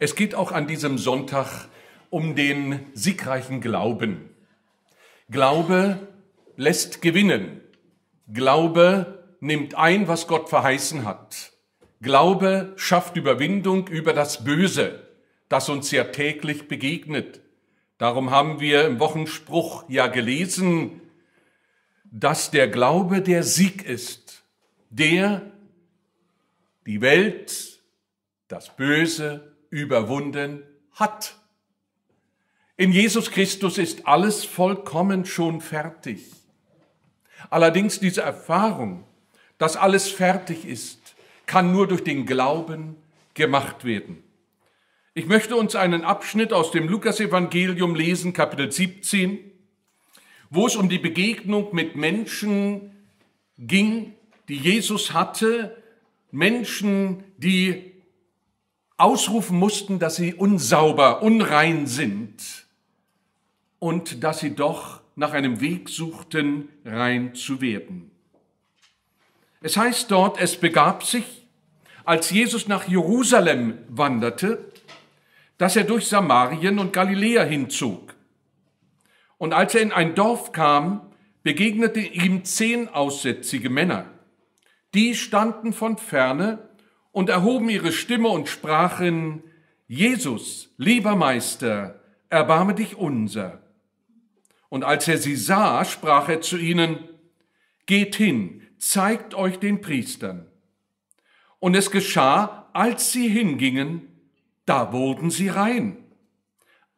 Es geht auch an diesem Sonntag um den siegreichen Glauben. Glaube lässt gewinnen. Glaube nimmt ein, was Gott verheißen hat. Glaube schafft Überwindung über das Böse, das uns ja täglich begegnet. Darum haben wir im Wochenspruch ja gelesen, dass der Glaube der Sieg ist, der die Welt, das Böse überwunden hat. In Jesus Christus ist alles vollkommen schon fertig. Allerdings diese Erfahrung, dass alles fertig ist, kann nur durch den Glauben gemacht werden. Ich möchte uns einen Abschnitt aus dem Lukasevangelium lesen, Kapitel 17, wo es um die Begegnung mit Menschen ging, die Jesus hatte, Menschen, die ausrufen mussten, dass sie unsauber, unrein sind und dass sie doch nach einem Weg suchten, rein zu werden. Es heißt dort, es begab sich, als Jesus nach Jerusalem wanderte, dass er durch Samarien und Galiläa hinzog. Und als er in ein Dorf kam, begegnete ihm zehn aussätzige Männer. Die standen von ferne und erhoben ihre Stimme und sprachen, Jesus, lieber Meister, erbarme dich unser. Und als er sie sah, sprach er zu ihnen, Geht hin, zeigt euch den Priestern. Und es geschah, als sie hingingen, da wurden sie rein.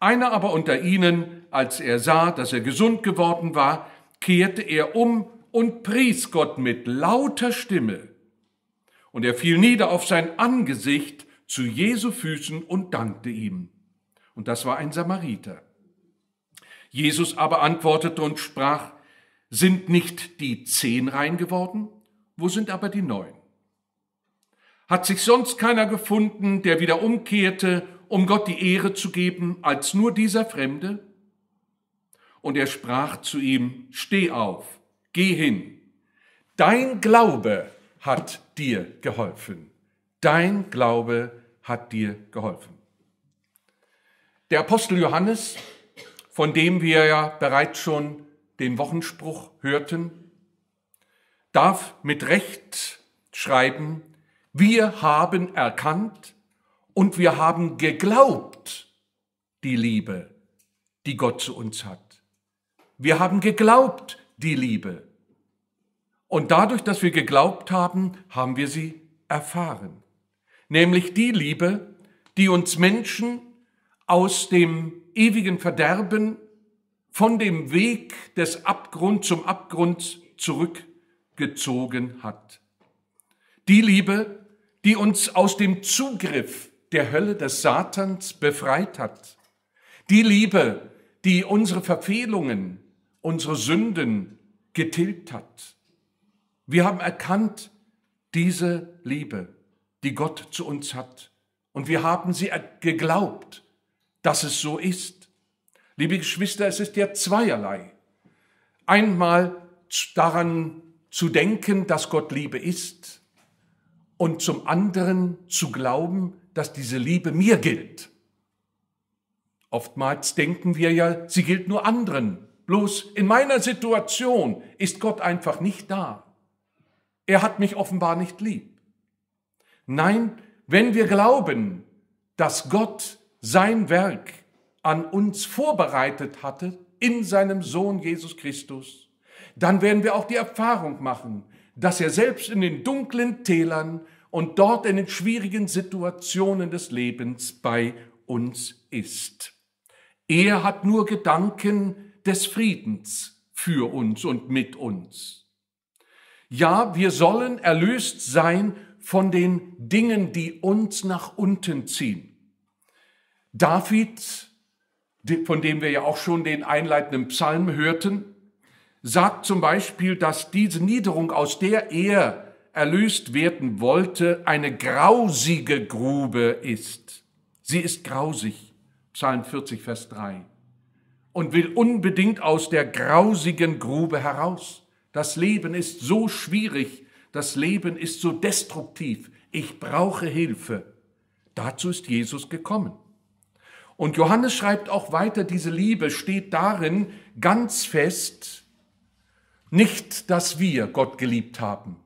Einer aber unter ihnen, als er sah, dass er gesund geworden war, kehrte er um und pries Gott mit lauter Stimme. Und er fiel nieder auf sein Angesicht zu Jesu Füßen und dankte ihm. Und das war ein Samariter. Jesus aber antwortete und sprach, sind nicht die zehn rein geworden? Wo sind aber die neun? Hat sich sonst keiner gefunden, der wieder umkehrte, um Gott die Ehre zu geben, als nur dieser Fremde? Und er sprach zu ihm, Steh auf, geh hin. Dein Glaube hat dir geholfen. Dein Glaube hat dir geholfen. Der Apostel Johannes von dem wir ja bereits schon den Wochenspruch hörten, darf mit Recht schreiben, wir haben erkannt und wir haben geglaubt die Liebe, die Gott zu uns hat. Wir haben geglaubt die Liebe. Und dadurch, dass wir geglaubt haben, haben wir sie erfahren. Nämlich die Liebe, die uns Menschen aus dem ewigen Verderben von dem Weg des Abgrund zum Abgrund zurückgezogen hat. Die Liebe, die uns aus dem Zugriff der Hölle des Satans befreit hat. Die Liebe, die unsere Verfehlungen, unsere Sünden getilgt hat. Wir haben erkannt diese Liebe, die Gott zu uns hat. Und wir haben sie geglaubt dass es so ist. Liebe Geschwister, es ist ja zweierlei. Einmal daran zu denken, dass Gott Liebe ist und zum anderen zu glauben, dass diese Liebe mir gilt. Oftmals denken wir ja, sie gilt nur anderen. Bloß in meiner Situation ist Gott einfach nicht da. Er hat mich offenbar nicht lieb. Nein, wenn wir glauben, dass Gott sein Werk an uns vorbereitet hatte in seinem Sohn Jesus Christus, dann werden wir auch die Erfahrung machen, dass er selbst in den dunklen Tälern und dort in den schwierigen Situationen des Lebens bei uns ist. Er hat nur Gedanken des Friedens für uns und mit uns. Ja, wir sollen erlöst sein von den Dingen, die uns nach unten ziehen. David, von dem wir ja auch schon den einleitenden Psalm hörten, sagt zum Beispiel, dass diese Niederung, aus der er erlöst werden wollte, eine grausige Grube ist. Sie ist grausig, Psalm 40, Vers 3, und will unbedingt aus der grausigen Grube heraus. Das Leben ist so schwierig, das Leben ist so destruktiv, ich brauche Hilfe. Dazu ist Jesus gekommen. Und Johannes schreibt auch weiter, diese Liebe steht darin ganz fest, nicht, dass wir Gott geliebt haben.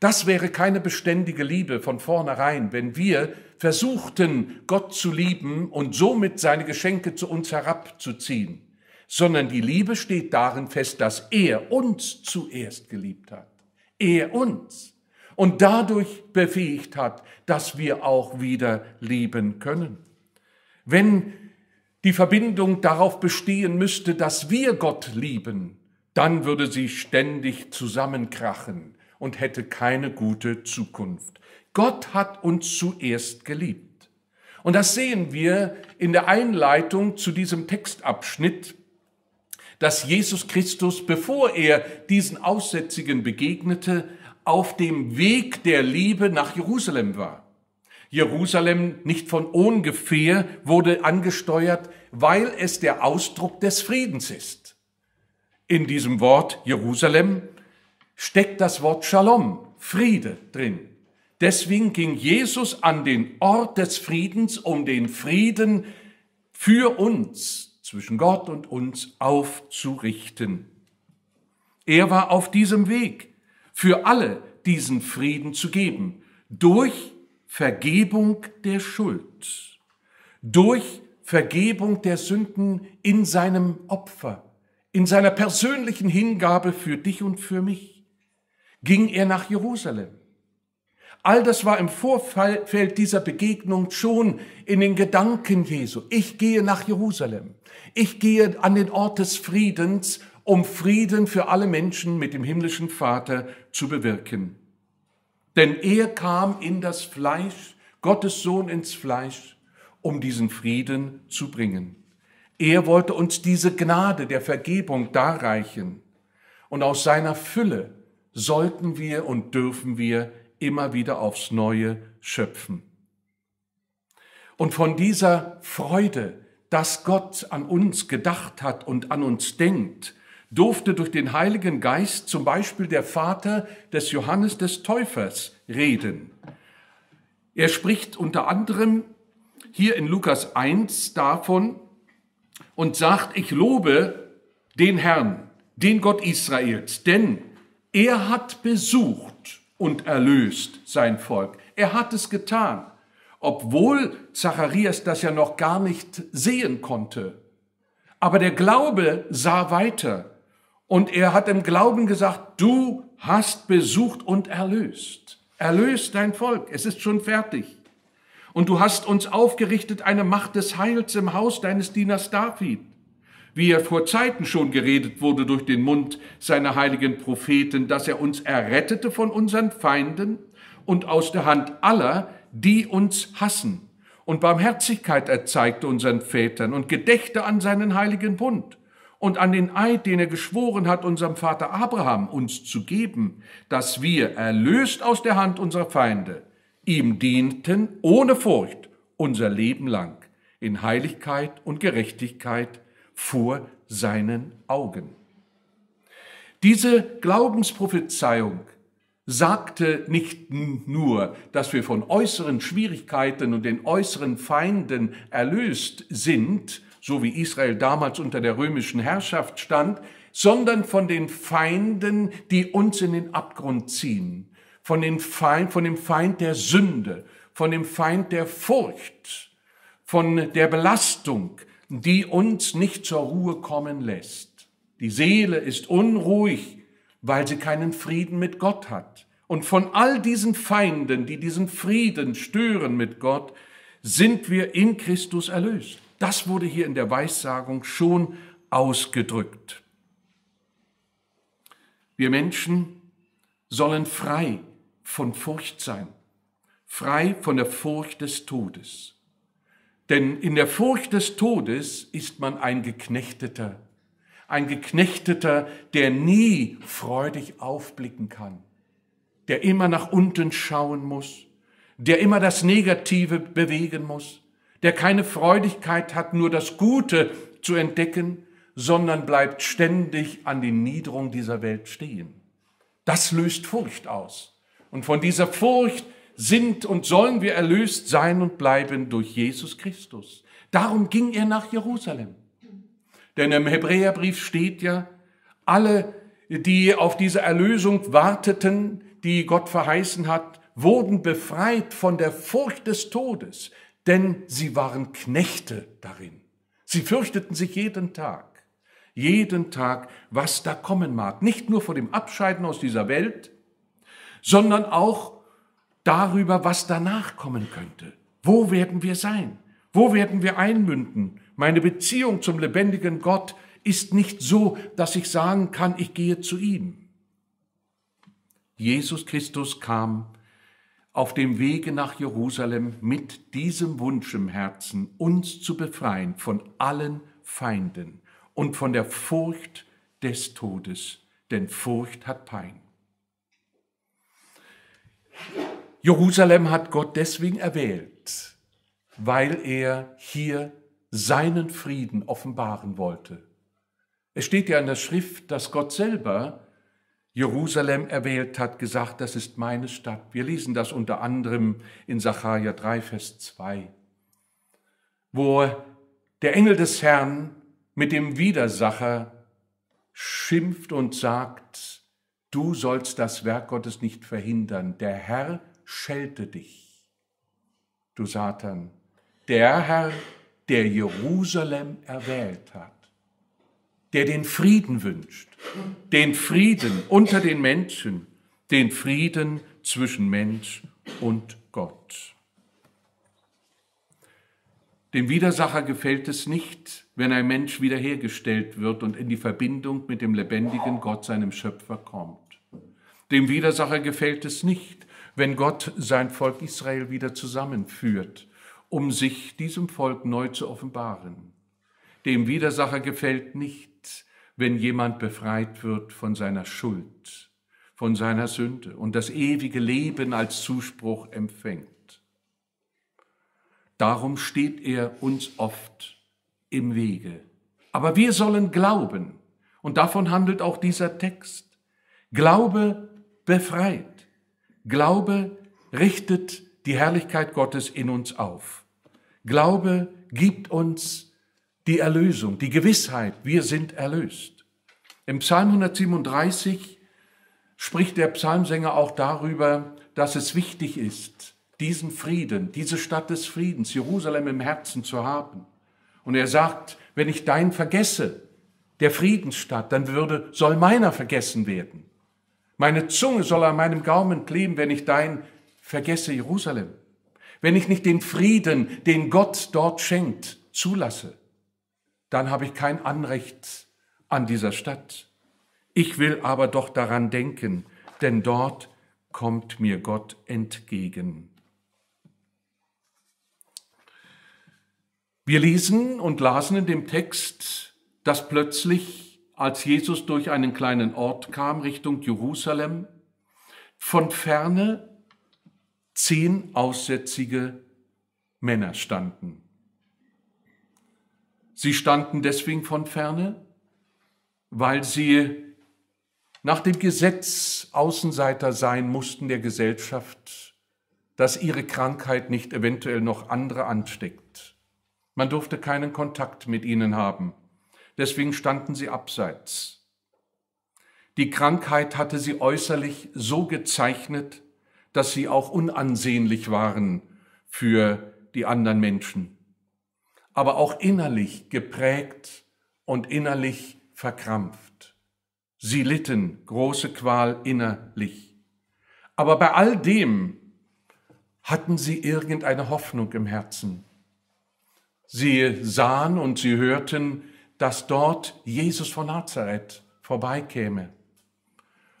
Das wäre keine beständige Liebe von vornherein, wenn wir versuchten, Gott zu lieben und somit seine Geschenke zu uns herabzuziehen, sondern die Liebe steht darin fest, dass er uns zuerst geliebt hat. Er uns. Und dadurch befähigt hat, dass wir auch wieder lieben können. Wenn die Verbindung darauf bestehen müsste, dass wir Gott lieben, dann würde sie ständig zusammenkrachen und hätte keine gute Zukunft. Gott hat uns zuerst geliebt. Und das sehen wir in der Einleitung zu diesem Textabschnitt, dass Jesus Christus, bevor er diesen Aussätzigen begegnete, auf dem Weg der Liebe nach Jerusalem war. Jerusalem nicht von ungefähr wurde angesteuert, weil es der Ausdruck des Friedens ist. In diesem Wort Jerusalem steckt das Wort Shalom, Friede drin. Deswegen ging Jesus an den Ort des Friedens, um den Frieden für uns, zwischen Gott und uns aufzurichten. Er war auf diesem Weg, für alle diesen Frieden zu geben, durch Vergebung der Schuld, durch Vergebung der Sünden in seinem Opfer, in seiner persönlichen Hingabe für dich und für mich, ging er nach Jerusalem. All das war im Vorfeld dieser Begegnung schon in den Gedanken Jesu. Ich gehe nach Jerusalem. Ich gehe an den Ort des Friedens, um Frieden für alle Menschen mit dem himmlischen Vater zu bewirken. Denn er kam in das Fleisch, Gottes Sohn ins Fleisch, um diesen Frieden zu bringen. Er wollte uns diese Gnade der Vergebung darreichen. Und aus seiner Fülle sollten wir und dürfen wir immer wieder aufs Neue schöpfen. Und von dieser Freude, dass Gott an uns gedacht hat und an uns denkt, durfte durch den Heiligen Geist zum Beispiel der Vater des Johannes des Täufers reden. Er spricht unter anderem hier in Lukas 1 davon und sagt, ich lobe den Herrn, den Gott Israels, denn er hat besucht und erlöst sein Volk. Er hat es getan, obwohl Zacharias das ja noch gar nicht sehen konnte. Aber der Glaube sah weiter und er hat im Glauben gesagt, du hast besucht und erlöst. Erlöst dein Volk, es ist schon fertig. Und du hast uns aufgerichtet eine Macht des Heils im Haus deines Dieners David wie er vor Zeiten schon geredet wurde durch den Mund seiner heiligen Propheten, dass er uns errettete von unseren Feinden und aus der Hand aller, die uns hassen, und Barmherzigkeit erzeigte unseren Vätern und gedächte an seinen heiligen Bund und an den Eid, den er geschworen hat, unserem Vater Abraham uns zu geben, dass wir, erlöst aus der Hand unserer Feinde, ihm dienten ohne Furcht unser Leben lang in Heiligkeit und Gerechtigkeit vor seinen Augen. Diese Glaubensprophezeiung sagte nicht nur, dass wir von äußeren Schwierigkeiten und den äußeren Feinden erlöst sind, so wie Israel damals unter der römischen Herrschaft stand, sondern von den Feinden, die uns in den Abgrund ziehen, von, den Feind, von dem Feind der Sünde, von dem Feind der Furcht, von der Belastung, die uns nicht zur Ruhe kommen lässt. Die Seele ist unruhig, weil sie keinen Frieden mit Gott hat. Und von all diesen Feinden, die diesen Frieden stören mit Gott, sind wir in Christus erlöst. Das wurde hier in der Weissagung schon ausgedrückt. Wir Menschen sollen frei von Furcht sein, frei von der Furcht des Todes. Denn in der Furcht des Todes ist man ein Geknechteter, ein Geknechteter, der nie freudig aufblicken kann, der immer nach unten schauen muss, der immer das Negative bewegen muss, der keine Freudigkeit hat, nur das Gute zu entdecken, sondern bleibt ständig an den Niederungen dieser Welt stehen. Das löst Furcht aus. Und von dieser Furcht sind und sollen wir erlöst sein und bleiben durch Jesus Christus. Darum ging er nach Jerusalem. Denn im Hebräerbrief steht ja, alle, die auf diese Erlösung warteten, die Gott verheißen hat, wurden befreit von der Furcht des Todes, denn sie waren Knechte darin. Sie fürchteten sich jeden Tag, jeden Tag, was da kommen mag. Nicht nur vor dem Abscheiden aus dieser Welt, sondern auch darüber, was danach kommen könnte. Wo werden wir sein? Wo werden wir einmünden? Meine Beziehung zum lebendigen Gott ist nicht so, dass ich sagen kann, ich gehe zu ihm. Jesus Christus kam auf dem Wege nach Jerusalem mit diesem Wunsch im Herzen, uns zu befreien von allen Feinden und von der Furcht des Todes, denn Furcht hat Pein. Jerusalem hat Gott deswegen erwählt, weil er hier seinen Frieden offenbaren wollte. Es steht ja in der Schrift, dass Gott selber Jerusalem erwählt hat, gesagt, das ist meine Stadt. Wir lesen das unter anderem in Sacharja 3, Vers 2, wo der Engel des Herrn mit dem Widersacher schimpft und sagt, du sollst das Werk Gottes nicht verhindern. Der Herr schelte dich, du Satan. Der Herr, der Jerusalem erwählt hat der den Frieden wünscht, den Frieden unter den Menschen, den Frieden zwischen Mensch und Gott. Dem Widersacher gefällt es nicht, wenn ein Mensch wiederhergestellt wird und in die Verbindung mit dem lebendigen Gott, seinem Schöpfer, kommt. Dem Widersacher gefällt es nicht, wenn Gott sein Volk Israel wieder zusammenführt, um sich diesem Volk neu zu offenbaren. Dem Widersacher gefällt nicht, wenn jemand befreit wird von seiner Schuld, von seiner Sünde und das ewige Leben als Zuspruch empfängt. Darum steht er uns oft im Wege. Aber wir sollen glauben, und davon handelt auch dieser Text. Glaube befreit. Glaube richtet die Herrlichkeit Gottes in uns auf. Glaube gibt uns die Erlösung, die Gewissheit, wir sind erlöst. Im Psalm 137 spricht der Psalmsänger auch darüber, dass es wichtig ist, diesen Frieden, diese Stadt des Friedens, Jerusalem im Herzen zu haben. Und er sagt, wenn ich dein vergesse, der Friedensstadt, dann würde, soll meiner vergessen werden. Meine Zunge soll an meinem Gaumen kleben, wenn ich dein vergesse, Jerusalem. Wenn ich nicht den Frieden, den Gott dort schenkt, zulasse dann habe ich kein Anrecht an dieser Stadt. Ich will aber doch daran denken, denn dort kommt mir Gott entgegen. Wir lesen und lasen in dem Text, dass plötzlich, als Jesus durch einen kleinen Ort kam, Richtung Jerusalem, von ferne zehn aussätzige Männer standen. Sie standen deswegen von ferne, weil sie nach dem Gesetz Außenseiter sein mussten der Gesellschaft, dass ihre Krankheit nicht eventuell noch andere ansteckt. Man durfte keinen Kontakt mit ihnen haben. Deswegen standen sie abseits. Die Krankheit hatte sie äußerlich so gezeichnet, dass sie auch unansehnlich waren für die anderen Menschen aber auch innerlich geprägt und innerlich verkrampft. Sie litten große Qual innerlich. Aber bei all dem hatten sie irgendeine Hoffnung im Herzen. Sie sahen und sie hörten, dass dort Jesus von Nazareth vorbeikäme.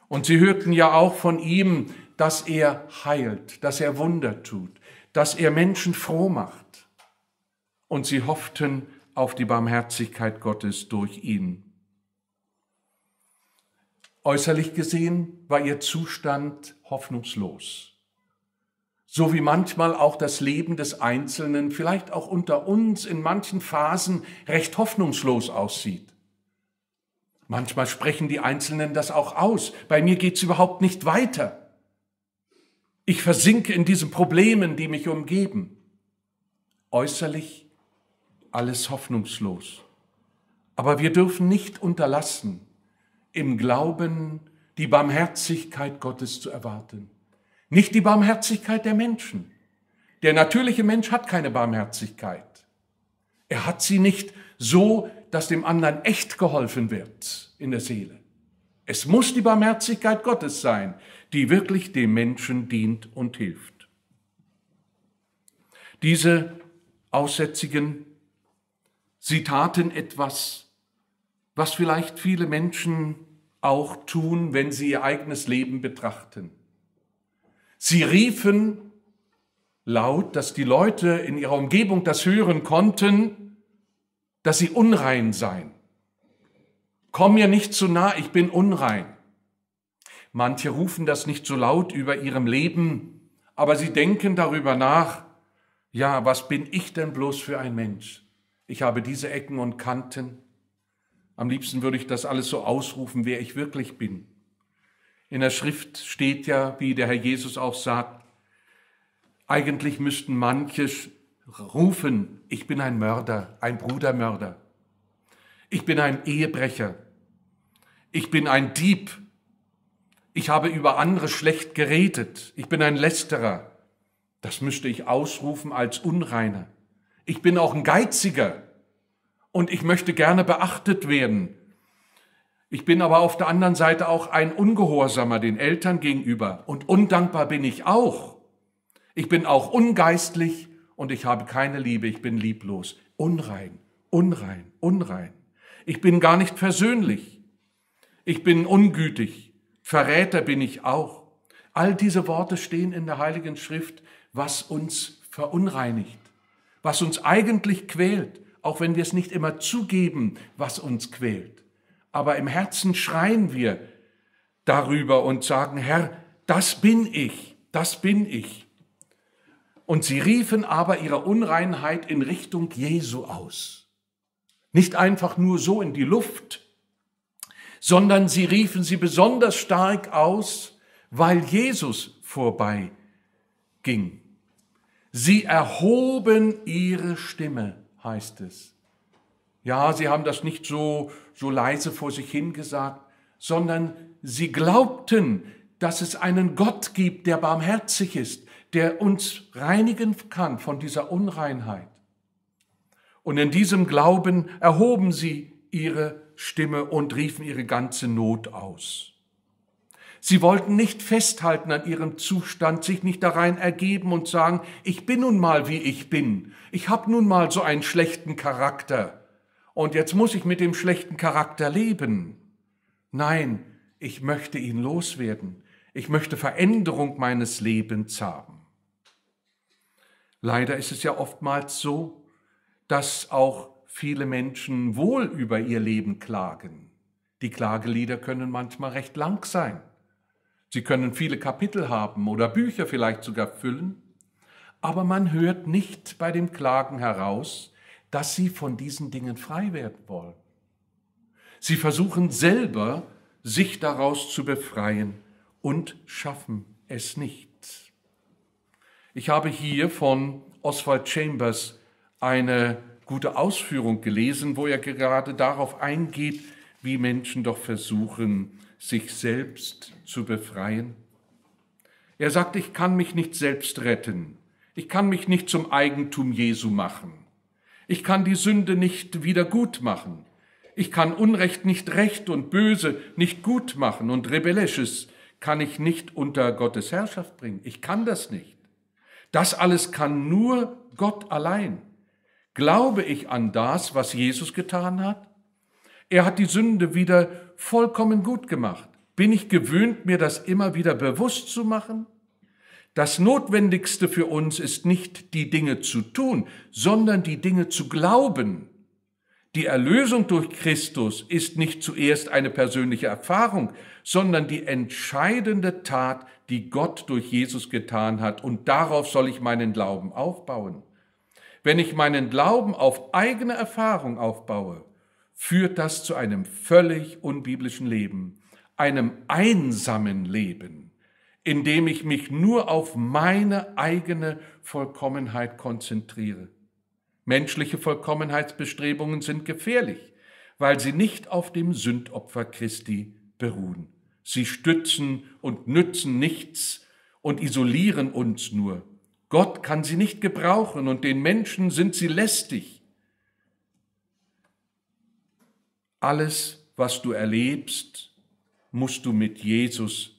Und sie hörten ja auch von ihm, dass er heilt, dass er Wunder tut, dass er Menschen froh macht und sie hofften auf die Barmherzigkeit Gottes durch ihn. Äußerlich gesehen war ihr Zustand hoffnungslos. So wie manchmal auch das Leben des Einzelnen, vielleicht auch unter uns in manchen Phasen recht hoffnungslos aussieht. Manchmal sprechen die Einzelnen das auch aus. Bei mir geht's überhaupt nicht weiter. Ich versinke in diesen Problemen, die mich umgeben. Äußerlich alles hoffnungslos. Aber wir dürfen nicht unterlassen, im Glauben die Barmherzigkeit Gottes zu erwarten. Nicht die Barmherzigkeit der Menschen. Der natürliche Mensch hat keine Barmherzigkeit. Er hat sie nicht so, dass dem anderen echt geholfen wird in der Seele. Es muss die Barmherzigkeit Gottes sein, die wirklich dem Menschen dient und hilft. Diese Aussätzigen, sie taten etwas, was vielleicht viele Menschen auch tun, wenn sie ihr eigenes Leben betrachten. Sie riefen laut, dass die Leute in ihrer Umgebung das hören konnten, dass sie unrein seien. Komm mir nicht zu nah, ich bin unrein. Manche rufen das nicht so laut über ihrem Leben, aber sie denken darüber nach, ja, was bin ich denn bloß für ein Mensch? Ich habe diese Ecken und Kanten. Am liebsten würde ich das alles so ausrufen, wer ich wirklich bin. In der Schrift steht ja, wie der Herr Jesus auch sagt, eigentlich müssten manche rufen, ich bin ein Mörder, ein Brudermörder. Ich bin ein Ehebrecher. Ich bin ein Dieb. Ich habe über andere schlecht geredet. Ich bin ein Lästerer. Das müsste ich ausrufen als Unreiner. Ich bin auch ein Geiziger und ich möchte gerne beachtet werden. Ich bin aber auf der anderen Seite auch ein Ungehorsamer den Eltern gegenüber und undankbar bin ich auch. Ich bin auch ungeistlich und ich habe keine Liebe, ich bin lieblos, unrein, unrein, unrein. Ich bin gar nicht versöhnlich. Ich bin ungütig. Verräter bin ich auch. All diese Worte stehen in der Heiligen Schrift, was uns verunreinigt, was uns eigentlich quält, auch wenn wir es nicht immer zugeben, was uns quält. Aber im Herzen schreien wir darüber und sagen, Herr, das bin ich, das bin ich. Und sie riefen aber ihre Unreinheit in Richtung Jesu aus. Nicht einfach nur so in die Luft, sondern sie riefen sie besonders stark aus, weil Jesus vorbei ging. Sie erhoben ihre Stimme, heißt es. Ja, sie haben das nicht so, so leise vor sich hingesagt, sondern sie glaubten, dass es einen Gott gibt, der barmherzig ist, der uns reinigen kann von dieser Unreinheit. Und in diesem Glauben erhoben sie ihre Stimme und riefen ihre ganze Not aus. Sie wollten nicht festhalten an ihrem Zustand, sich nicht darein ergeben und sagen, ich bin nun mal wie ich bin, ich habe nun mal so einen schlechten Charakter und jetzt muss ich mit dem schlechten Charakter leben. Nein, ich möchte ihn loswerden, ich möchte Veränderung meines Lebens haben. Leider ist es ja oftmals so, dass auch viele Menschen wohl über ihr Leben klagen. Die Klagelieder können manchmal recht lang sein. Sie können viele Kapitel haben oder Bücher vielleicht sogar füllen, aber man hört nicht bei dem Klagen heraus, dass sie von diesen Dingen frei werden wollen. Sie versuchen selber, sich daraus zu befreien und schaffen es nicht. Ich habe hier von Oswald Chambers eine gute Ausführung gelesen, wo er gerade darauf eingeht, wie Menschen doch versuchen, sich selbst zu befreien. Er sagt, ich kann mich nicht selbst retten. Ich kann mich nicht zum Eigentum Jesu machen. Ich kann die Sünde nicht wieder gut machen. Ich kann Unrecht nicht recht und Böse nicht gut machen und Rebellisches kann ich nicht unter Gottes Herrschaft bringen. Ich kann das nicht. Das alles kann nur Gott allein. Glaube ich an das, was Jesus getan hat? Er hat die Sünde wieder vollkommen gut gemacht. Bin ich gewöhnt, mir das immer wieder bewusst zu machen? Das Notwendigste für uns ist nicht die Dinge zu tun, sondern die Dinge zu glauben. Die Erlösung durch Christus ist nicht zuerst eine persönliche Erfahrung, sondern die entscheidende Tat, die Gott durch Jesus getan hat. Und darauf soll ich meinen Glauben aufbauen. Wenn ich meinen Glauben auf eigene Erfahrung aufbaue, führt das zu einem völlig unbiblischen Leben, einem einsamen Leben. Indem ich mich nur auf meine eigene Vollkommenheit konzentriere. Menschliche Vollkommenheitsbestrebungen sind gefährlich, weil sie nicht auf dem Sündopfer Christi beruhen. Sie stützen und nützen nichts und isolieren uns nur. Gott kann sie nicht gebrauchen und den Menschen sind sie lästig. Alles, was du erlebst, musst du mit Jesus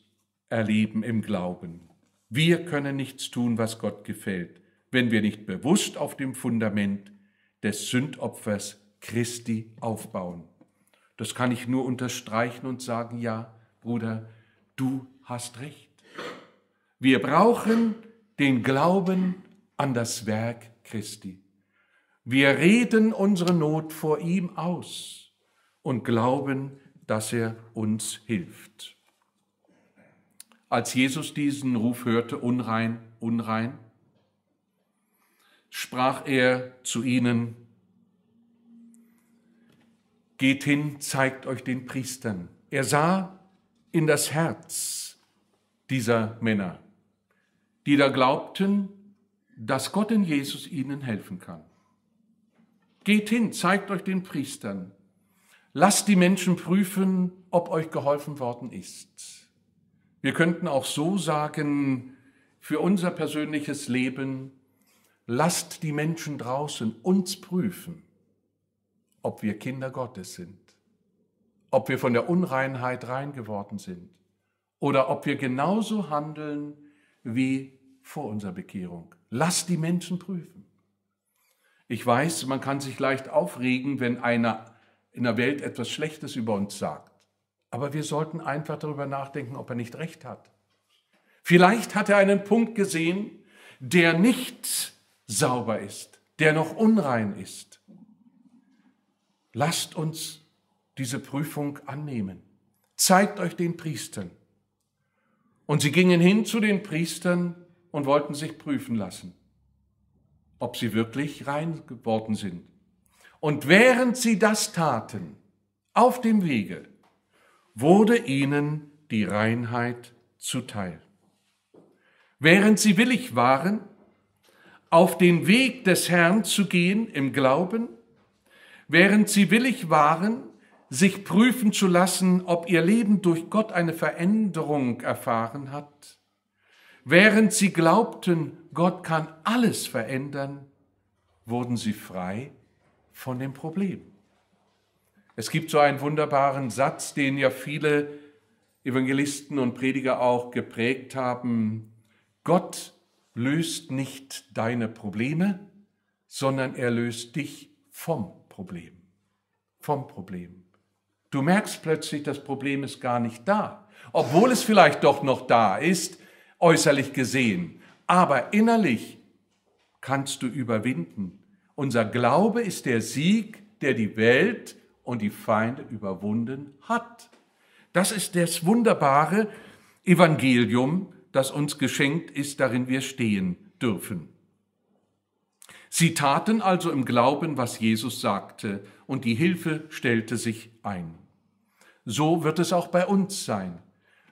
erleben im Glauben. Wir können nichts tun, was Gott gefällt, wenn wir nicht bewusst auf dem Fundament des Sündopfers Christi aufbauen. Das kann ich nur unterstreichen und sagen, ja, Bruder, du hast recht. Wir brauchen den Glauben an das Werk Christi. Wir reden unsere Not vor ihm aus und glauben, dass er uns hilft. Als Jesus diesen Ruf hörte, unrein, unrein, sprach er zu ihnen, Geht hin, zeigt euch den Priestern. Er sah in das Herz dieser Männer, die da glaubten, dass Gott in Jesus ihnen helfen kann. Geht hin, zeigt euch den Priestern. Lasst die Menschen prüfen, ob euch geholfen worden ist. Wir könnten auch so sagen, für unser persönliches Leben, lasst die Menschen draußen uns prüfen, ob wir Kinder Gottes sind, ob wir von der Unreinheit rein geworden sind oder ob wir genauso handeln wie vor unserer Bekehrung. Lass die Menschen prüfen. Ich weiß, man kann sich leicht aufregen, wenn einer in der Welt etwas Schlechtes über uns sagt. Aber wir sollten einfach darüber nachdenken, ob er nicht recht hat. Vielleicht hat er einen Punkt gesehen, der nicht sauber ist, der noch unrein ist. Lasst uns diese Prüfung annehmen. Zeigt euch den Priestern. Und sie gingen hin zu den Priestern und wollten sich prüfen lassen, ob sie wirklich rein geworden sind. Und während sie das taten, auf dem Wege, wurde ihnen die Reinheit zuteil. Während sie willig waren, auf den Weg des Herrn zu gehen im Glauben, während sie willig waren, sich prüfen zu lassen, ob ihr Leben durch Gott eine Veränderung erfahren hat, während sie glaubten, Gott kann alles verändern, wurden sie frei von dem Problem. Es gibt so einen wunderbaren Satz, den ja viele Evangelisten und Prediger auch geprägt haben. Gott löst nicht deine Probleme, sondern er löst dich vom Problem. Vom Problem. Du merkst plötzlich, das Problem ist gar nicht da, obwohl es vielleicht doch noch da ist, äußerlich gesehen. Aber innerlich kannst du überwinden. Unser Glaube ist der Sieg, der die Welt und die Feinde überwunden hat. Das ist das wunderbare Evangelium, das uns geschenkt ist, darin wir stehen dürfen. Sie taten also im Glauben, was Jesus sagte, und die Hilfe stellte sich ein. So wird es auch bei uns sein,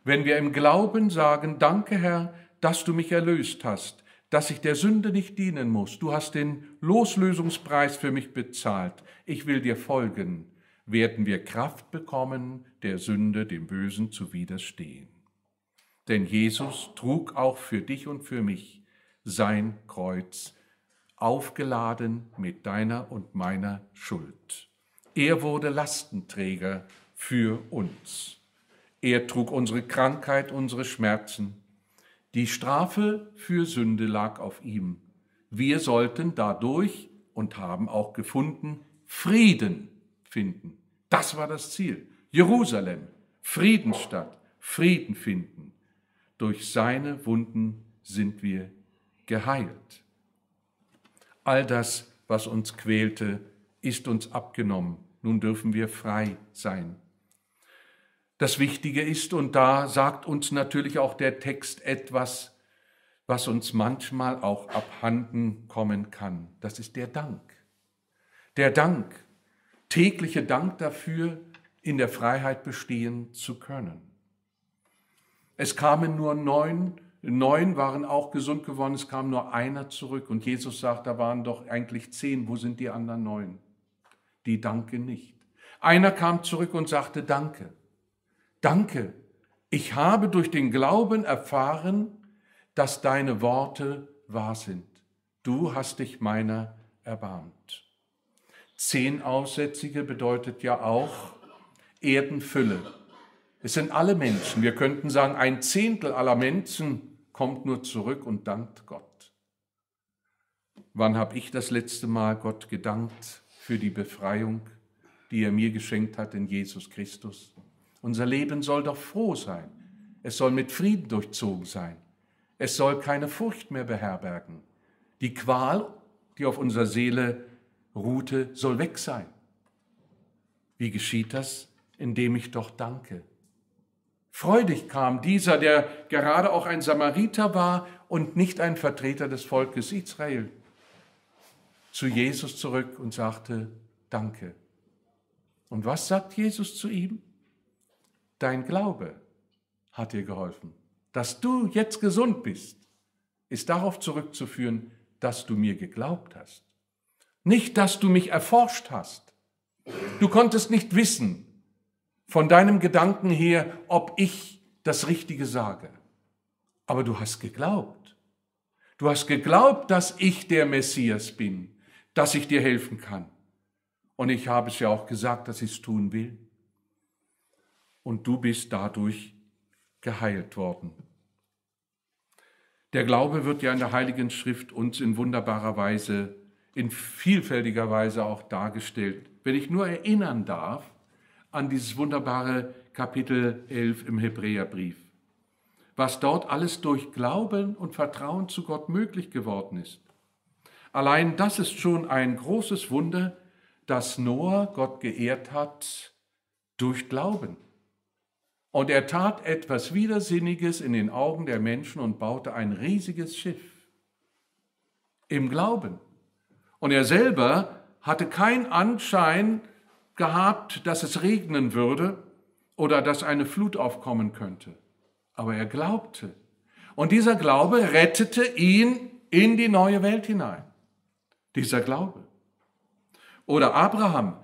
wenn wir im Glauben sagen, danke Herr, dass du mich erlöst hast, dass ich der Sünde nicht dienen muss. Du hast den Loslösungspreis für mich bezahlt. Ich will dir folgen. Werden wir Kraft bekommen, der Sünde, dem Bösen zu widerstehen. Denn Jesus trug auch für dich und für mich sein Kreuz aufgeladen mit deiner und meiner Schuld. Er wurde Lastenträger für uns. Er trug unsere Krankheit, unsere Schmerzen. Die Strafe für Sünde lag auf ihm. Wir sollten dadurch und haben auch gefunden, Frieden finden. Das war das Ziel. Jerusalem, Friedensstadt, Frieden finden. Durch seine Wunden sind wir geheilt. All das, was uns quälte, ist uns abgenommen. Nun dürfen wir frei sein. Das Wichtige ist, und da sagt uns natürlich auch der Text etwas, was uns manchmal auch abhanden kommen kann. Das ist der Dank. Der Dank, tägliche Dank dafür, in der Freiheit bestehen zu können. Es kamen nur neun, neun waren auch gesund geworden, es kam nur einer zurück. Und Jesus sagt, da waren doch eigentlich zehn, wo sind die anderen neun? Die danken nicht. Einer kam zurück und sagte, danke, danke, ich habe durch den Glauben erfahren, dass deine Worte wahr sind. Du hast dich meiner erbarmt. Zehn Aussätzige bedeutet ja auch Erdenfülle. Es sind alle Menschen. Wir könnten sagen, ein Zehntel aller Menschen kommt nur zurück und dankt Gott. Wann habe ich das letzte Mal Gott gedankt für die Befreiung, die er mir geschenkt hat in Jesus Christus? Unser Leben soll doch froh sein. Es soll mit Frieden durchzogen sein. Es soll keine Furcht mehr beherbergen. Die Qual, die auf unserer Seele ruhte, soll weg sein. Wie geschieht das? Indem ich doch danke. Freudig kam dieser, der gerade auch ein Samariter war und nicht ein Vertreter des Volkes Israel, zu Jesus zurück und sagte, danke. Und was sagt Jesus zu ihm? Dein Glaube hat dir geholfen. Dass du jetzt gesund bist, ist darauf zurückzuführen, dass du mir geglaubt hast. Nicht, dass du mich erforscht hast. Du konntest nicht wissen von deinem Gedanken her, ob ich das Richtige sage. Aber du hast geglaubt. Du hast geglaubt, dass ich der Messias bin, dass ich dir helfen kann. Und ich habe es ja auch gesagt, dass ich es tun will und du bist dadurch geheilt worden. Der Glaube wird ja in der Heiligen Schrift uns in wunderbarer Weise, in vielfältiger Weise auch dargestellt. Wenn ich nur erinnern darf an dieses wunderbare Kapitel 11 im Hebräerbrief, was dort alles durch Glauben und Vertrauen zu Gott möglich geworden ist. Allein das ist schon ein großes Wunder, dass Noah Gott geehrt hat durch Glauben. Und er tat etwas Widersinniges in den Augen der Menschen und baute ein riesiges Schiff. Im Glauben. Und er selber hatte keinen Anschein gehabt, dass es regnen würde oder dass eine Flut aufkommen könnte. Aber er glaubte. Und dieser Glaube rettete ihn in die neue Welt hinein. Dieser Glaube. Oder Abraham,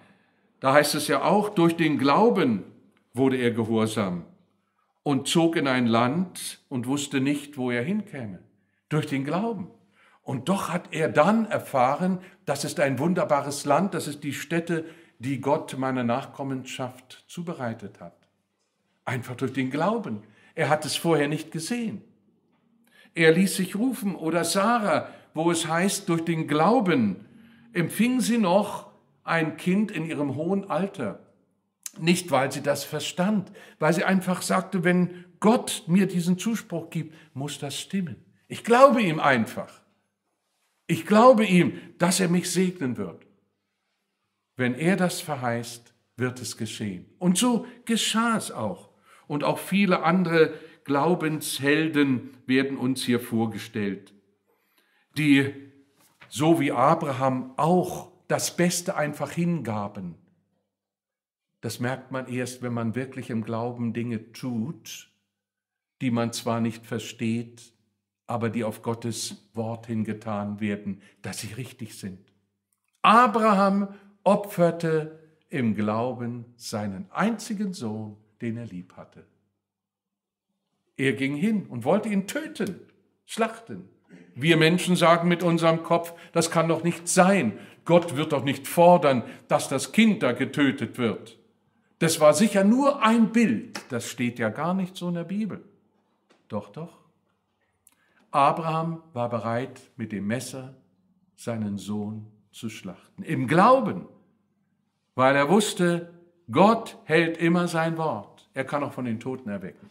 da heißt es ja auch, durch den Glauben wurde er gehorsam und zog in ein Land und wusste nicht, wo er hinkäme. Durch den Glauben. Und doch hat er dann erfahren, das ist ein wunderbares Land, das ist die Stätte, die Gott meiner Nachkommenschaft zubereitet hat. Einfach durch den Glauben. Er hat es vorher nicht gesehen. Er ließ sich rufen oder Sarah, wo es heißt, durch den Glauben empfing sie noch ein Kind in ihrem hohen Alter. Nicht, weil sie das verstand, weil sie einfach sagte, wenn Gott mir diesen Zuspruch gibt, muss das stimmen. Ich glaube ihm einfach. Ich glaube ihm, dass er mich segnen wird. Wenn er das verheißt, wird es geschehen. Und so geschah es auch. Und auch viele andere Glaubenshelden werden uns hier vorgestellt, die so wie Abraham auch das Beste einfach hingaben das merkt man erst, wenn man wirklich im Glauben Dinge tut, die man zwar nicht versteht, aber die auf Gottes Wort hingetan werden, dass sie richtig sind. Abraham opferte im Glauben seinen einzigen Sohn, den er lieb hatte. Er ging hin und wollte ihn töten, schlachten. Wir Menschen sagen mit unserem Kopf, das kann doch nicht sein. Gott wird doch nicht fordern, dass das Kind da getötet wird. Das war sicher nur ein Bild, das steht ja gar nicht so in der Bibel. Doch, doch. Abraham war bereit, mit dem Messer seinen Sohn zu schlachten. Im Glauben, weil er wusste, Gott hält immer sein Wort. Er kann auch von den Toten erwecken.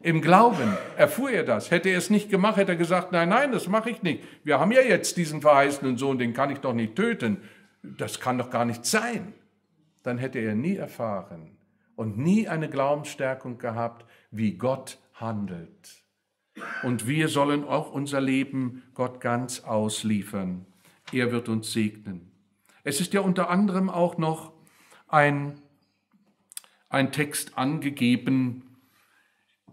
Im Glauben erfuhr er das. Hätte er es nicht gemacht, hätte er gesagt, nein, nein, das mache ich nicht. Wir haben ja jetzt diesen verheißenen Sohn, den kann ich doch nicht töten. Das kann doch gar nicht sein dann hätte er nie erfahren und nie eine Glaubensstärkung gehabt, wie Gott handelt. Und wir sollen auch unser Leben Gott ganz ausliefern. Er wird uns segnen. Es ist ja unter anderem auch noch ein, ein Text angegeben,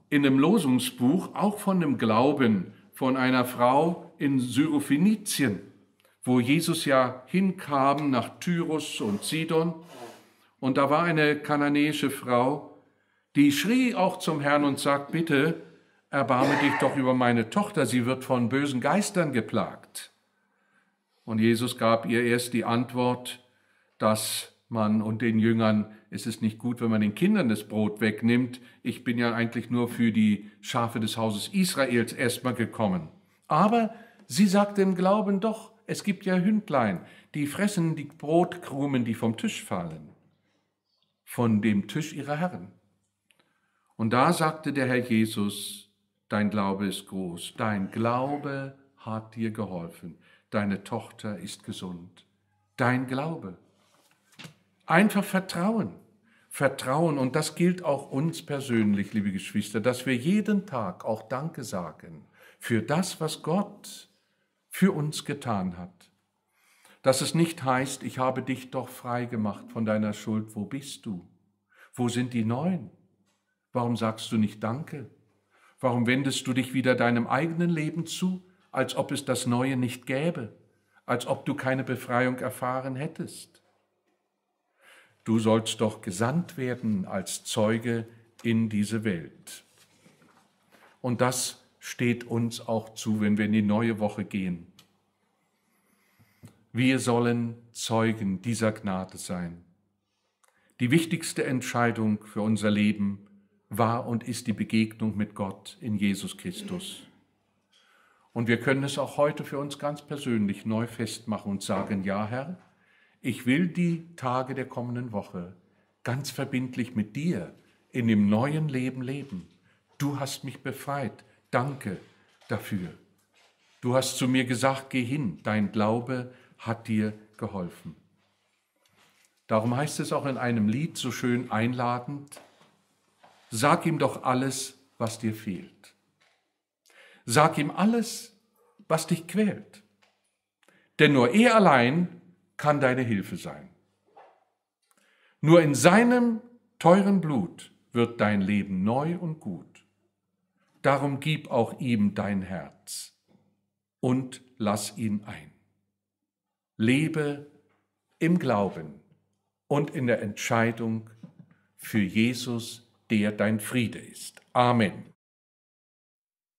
in einem Losungsbuch auch von dem Glauben von einer Frau in Syrophenizien, wo Jesus ja hinkam nach Tyrus und Sidon. Und da war eine kananäische Frau, die schrie auch zum Herrn und sagt, bitte, erbarme dich doch über meine Tochter, sie wird von bösen Geistern geplagt. Und Jesus gab ihr erst die Antwort, dass man und den Jüngern, es ist nicht gut, wenn man den Kindern das Brot wegnimmt. Ich bin ja eigentlich nur für die Schafe des Hauses Israels erstmal gekommen. Aber sie sagt im Glauben doch, es gibt ja Hündlein, die fressen die Brotkrumen, die vom Tisch fallen, von dem Tisch ihrer Herren. Und da sagte der Herr Jesus, dein Glaube ist groß, dein Glaube hat dir geholfen, deine Tochter ist gesund, dein Glaube. Einfach Vertrauen. Vertrauen, und das gilt auch uns persönlich, liebe Geschwister, dass wir jeden Tag auch Danke sagen für das, was Gott für uns getan hat. Dass es nicht heißt, ich habe dich doch frei gemacht von deiner Schuld, wo bist du? Wo sind die Neuen? Warum sagst du nicht Danke? Warum wendest du dich wieder deinem eigenen Leben zu, als ob es das Neue nicht gäbe, als ob du keine Befreiung erfahren hättest? du sollst doch gesandt werden als Zeuge in diese Welt. Und das steht uns auch zu, wenn wir in die neue Woche gehen. Wir sollen Zeugen dieser Gnade sein. Die wichtigste Entscheidung für unser Leben war und ist die Begegnung mit Gott in Jesus Christus. Und wir können es auch heute für uns ganz persönlich neu festmachen und sagen, ja Herr, ich will die Tage der kommenden Woche ganz verbindlich mit dir in dem neuen Leben leben. Du hast mich befreit. Danke dafür. Du hast zu mir gesagt, geh hin, dein Glaube hat dir geholfen. Darum heißt es auch in einem Lied so schön einladend, sag ihm doch alles, was dir fehlt. Sag ihm alles, was dich quält. Denn nur er allein kann deine Hilfe sein. Nur in seinem teuren Blut wird dein Leben neu und gut. Darum gib auch ihm dein Herz und lass ihn ein. Lebe im Glauben und in der Entscheidung für Jesus, der dein Friede ist. Amen.